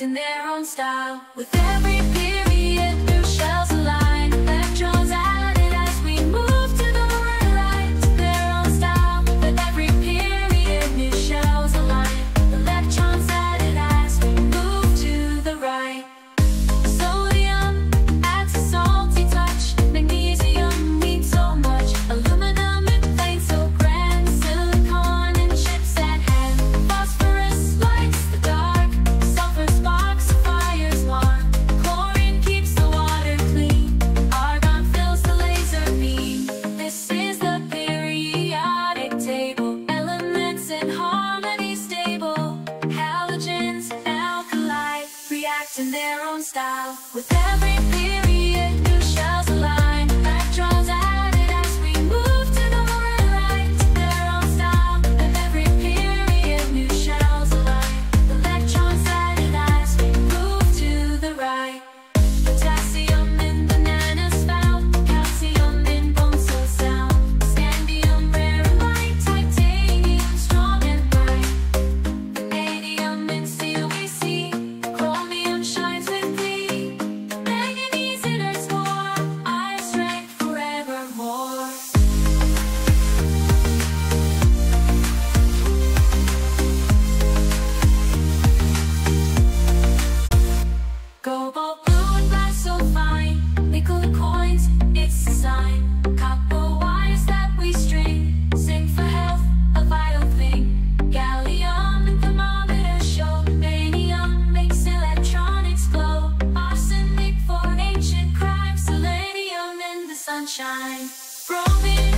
In their own style with every period. their own style. With their from me.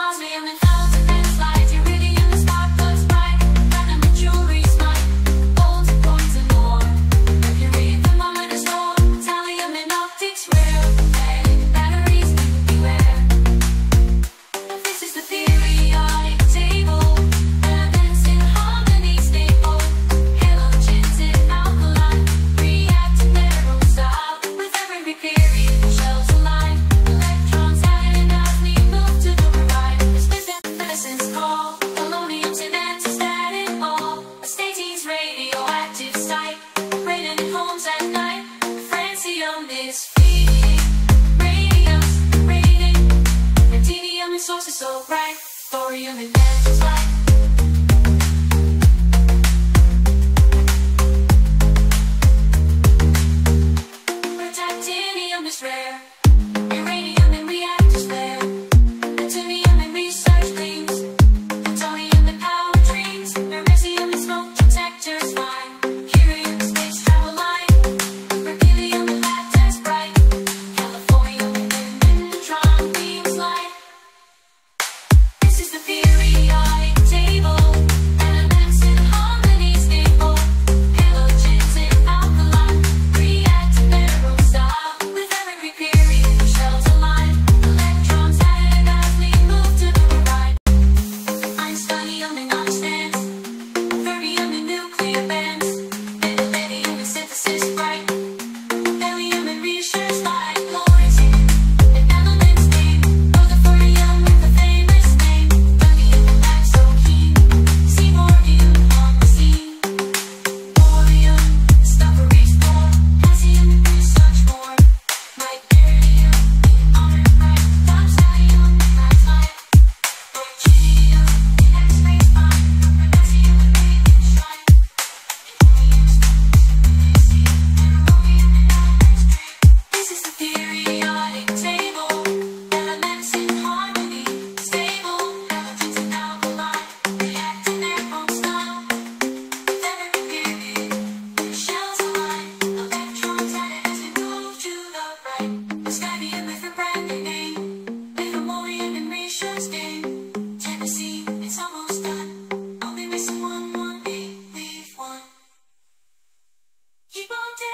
Pause me, I'm in things like source is so bright. Thorium and that's like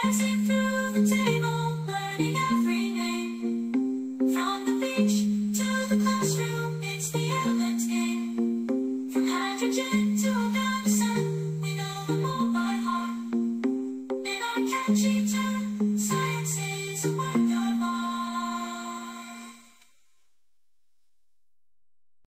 dancing through the table.